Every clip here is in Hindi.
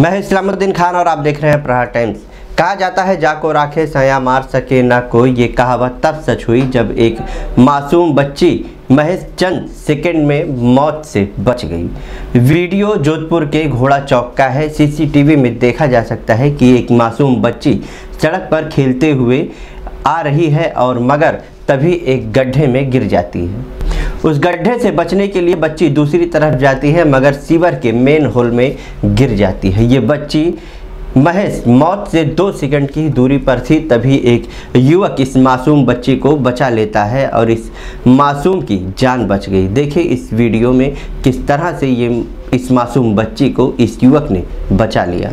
मैं इस्लामुद्दीन खान और आप देख रहे हैं प्रहार टाइम्स। कहा जाता है, जाको राखे, सया मार सके ना कोई, ये कहावत तब सच हुई जब एक मासूम बच्ची महज चंद सेकंड में मौत से बच गई। वीडियो जोधपुर के घोड़ा चौक का है। सीसीटीवी में देखा जा सकता है कि एक मासूम बच्ची सड़क पर खेलते हुए आ रही है और मगर तभी एक गड्ढे में गिर जाती है। उस गड्ढे से बचने के लिए बच्ची दूसरी तरफ़ जाती है, मगर सीवर के मेन होल में गिर जाती है। ये बच्ची महज मौत से दो सेकंड की दूरी पर थी, तभी एक युवक इस मासूम बच्ची को बचा लेता है और इस मासूम की जान बच गई। देखिए इस वीडियो में किस तरह से ये इस मासूम बच्ची को इस युवक ने बचा लिया।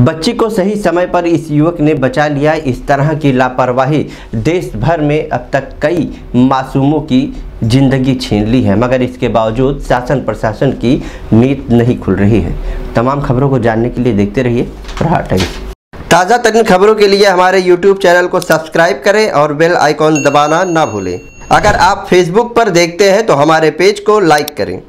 बच्ची को सही समय पर इस युवक ने बचा लिया। इस तरह की लापरवाही देश भर में अब तक कई मासूमों की ज़िंदगी छीन ली है। मगर इसके बावजूद शासन प्रशासन की नीत नहीं खुल रही है। तमाम खबरों को जानने के लिए देखते रहिए प्रहार टाइम्स। ताज़ा तरीन खबरों के लिए हमारे YouTube चैनल को सब्सक्राइब करें और बेल आइकॉन दबाना ना भूलें। अगर आप Facebook पर देखते हैं तो हमारे पेज को लाइक करें।